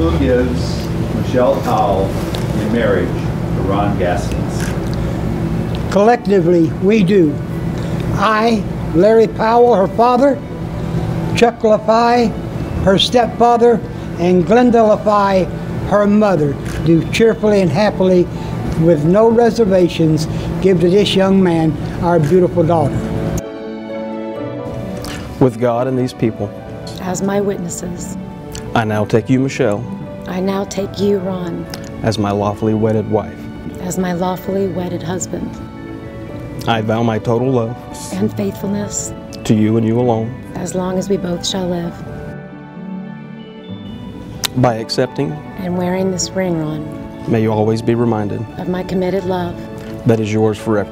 who gives Michelle Powell in marriage to Ron Gaskins? Collectively, we do. I, Larry Powell, her father, Chuck LaFi, her stepfather, and Glenda LaFi, her mother, do cheerfully and happily, with no reservations, give to this young man our beautiful daughter. With God and these people, As my witnesses, I now take you, Michelle, I now take you, Ron, as my lawfully wedded wife. as my lawfully wedded husband, I vow my total love and faithfulness to you and you alone as long as we both shall live. by accepting. And wearing this ring, Ron, May you always be reminded of my committed love that is yours forever.